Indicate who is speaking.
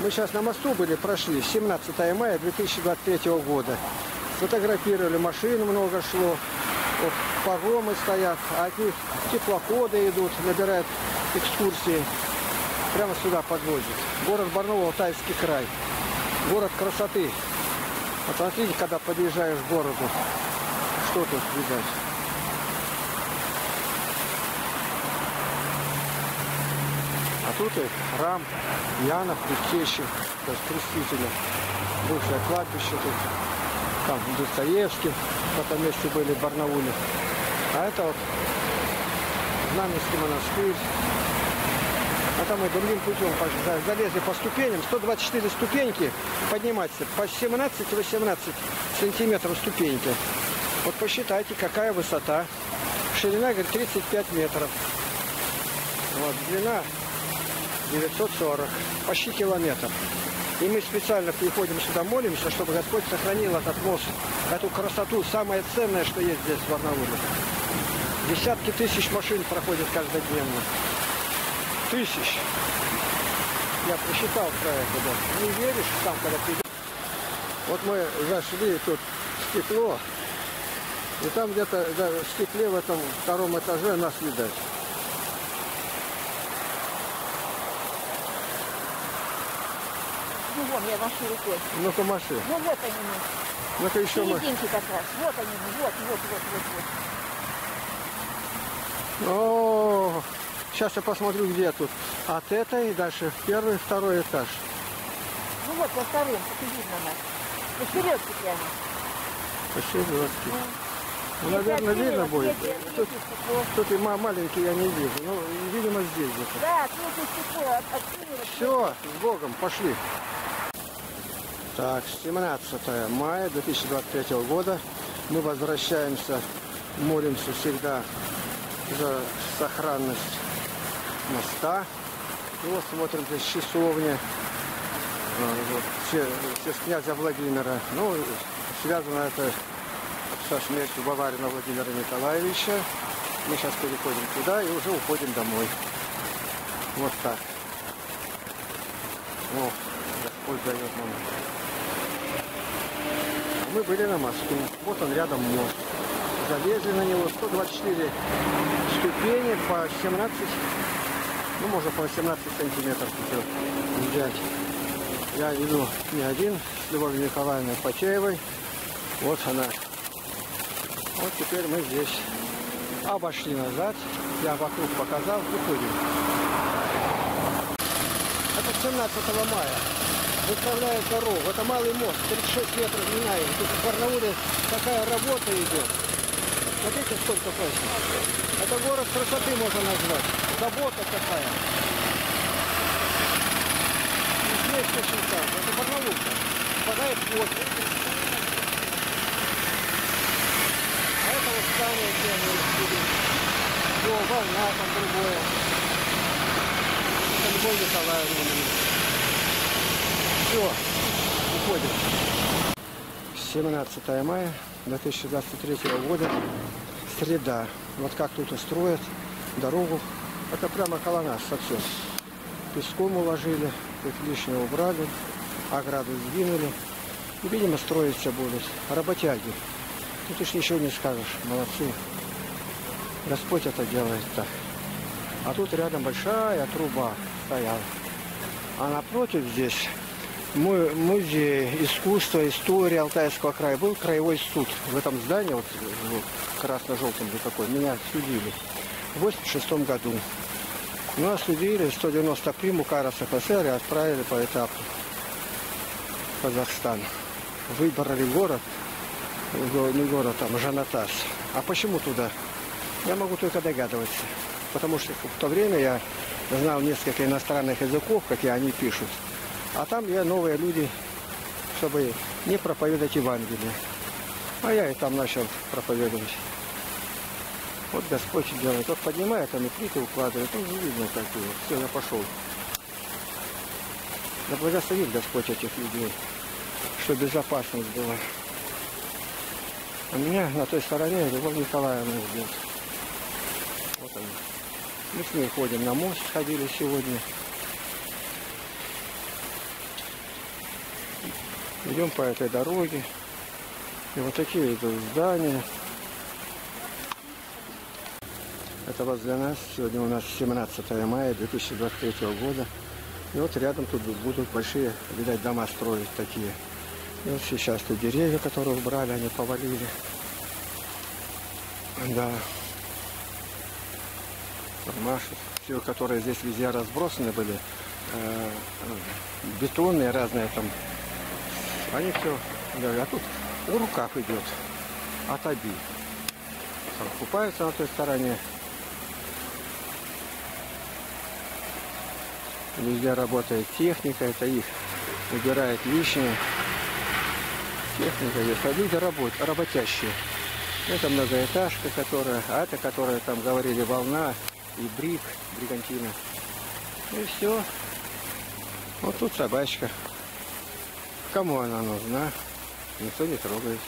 Speaker 1: Мы сейчас на мосту были, прошли, 17 мая 2023 года. Сфотографировали, машин много шло, вот, паромы стоят, а от них теплоходы идут, набирают экскурсии. Прямо сюда подвозят. Город Барнаул, Алтайский край. Город красоты. Вот смотрите, когда подъезжаешь к городу, что тут видать. А тут и храм Яна Предтечи, то есть крестителя. Бывшее кладбище тут. Там Достоевский в этом месте были в Барнауле. А это вот Знаменский монастырь. А там мы другим путем залезли по ступеням. 124 ступеньки подниматься. По 17-18 сантиметров ступеньки. Вот посчитайте, какая высота. Ширина, говорит, 35 метров. Вот, длина 940. Почти километр. И мы специально приходим сюда, молимся, чтобы Господь сохранил этот мост, эту красоту, самое ценное, что есть здесь в Барнауле. Десятки тысяч машин проходят каждодневно. Тысяч. Я просчитал про это, да. Не веришь сам, когда ты... Вот мы зашли, тут стекло, и там где-то да, в стекле в этом втором этаже нас видать.
Speaker 2: Вон, я машу рукой.
Speaker 1: Ну-ка маши.
Speaker 2: Ну вот они.
Speaker 1: Ну-ка еще мы.
Speaker 2: Серединки как раз. Вот они, вот, вот, вот, вот, вот.
Speaker 1: О, сейчас я посмотрю, где тут. От этой дальше первый, второй этаж.
Speaker 2: Ну вот, во втором, это видно нас. Ну, серьезки прямо.
Speaker 1: Посередке. Ну, наверное,
Speaker 2: Третья,
Speaker 1: видно будет. Тут,
Speaker 2: стекло.
Speaker 1: тут и ма- маленький я не вижу. Ну, видимо, здесь где-то.
Speaker 2: Да, третье стекло от- открылось.
Speaker 1: Все, с Богом, пошли. Так, 17 мая 2023 года. Мы возвращаемся, молимся всегда за сохранность моста. И вот смотрим здесь часовня а, вот, че- честь князя Владимира. Ну, связано это со смертью Баварина Владимира Николаевича. Мы сейчас переходим туда и уже уходим домой. Вот так. О, Господь дает нам. Мы были на мосту. Вот он рядом мост. Залезли на него 124 ступени по 17, ну можно по 18 сантиметров еще взять. Я иду не один с Любовью Николаевной Почаевой. Вот она. Вот теперь мы здесь обошли назад. Я вокруг показал. Уходим. Это 17 мая. Выставляют дорогу. Это малый мост, 36 метров длина. его. Тут в Барнауле такая работа идет. Смотрите, сколько просит. Это город красоты можно назвать. Забота какая. И здесь точно так. Это Барнаул. Впадает в воду. А это вот здание, где мы. О, волна там другое. Это Любовь Николаевна. Все, уходим. 17 мая 2023 года, среда. Вот как тут устроят дорогу. Это прямо около нас совсем. Песком уложили, тут лишнее убрали, ограду сдвинули. И, видимо, строиться будут. Работяги. Тут уж ничего не скажешь. Молодцы. Господь это делает так. А тут рядом большая труба стояла. А напротив здесь музей искусства, истории Алтайского края. Был краевой суд в этом здании, вот, вот красно-желтом или какой, меня судили в 86 году. Ну, осудили 190 приму УК РСФСР и отправили по этапу в Казахстан. Выбрали город, го- не город, там, Жанатас. А почему туда? Я могу только догадываться. Потому что в то время я знал несколько иностранных языков, как и они пишут. А там я новые люди, чтобы не проповедовать Евангелие. А я и там начал проповедовать. Вот Господь делает. Вот поднимает, там и плиты укладывает. Ну, видно как его. Все, я пошел. Да благословит Господь этих людей, чтобы безопасность была. У меня на той стороне Любовь Николаевна ждет. Вот она. Мы с ней ходим на мост, ходили сегодня. Идем по этой дороге. И вот такие идут здания. Это возле нас. Сегодня у нас 17 мая 2023 года. И вот рядом тут будут большие, видать, дома строить такие. И вот сейчас тут деревья, которые убрали, они повалили. Да. Машут. Все, которые здесь везде разбросаны были, э, бетонные разные там. Они все, да, а тут рукав идет от оби. Купаются на той стороне. Везде работает техника, это их убирает лишнее. Техника есть, а люди работ, работящие. Это многоэтажка, которая, а это, которая там говорили, волна и брик, бригантина. И все. Вот тут собачка. Кому она нужна? Никто не трогает.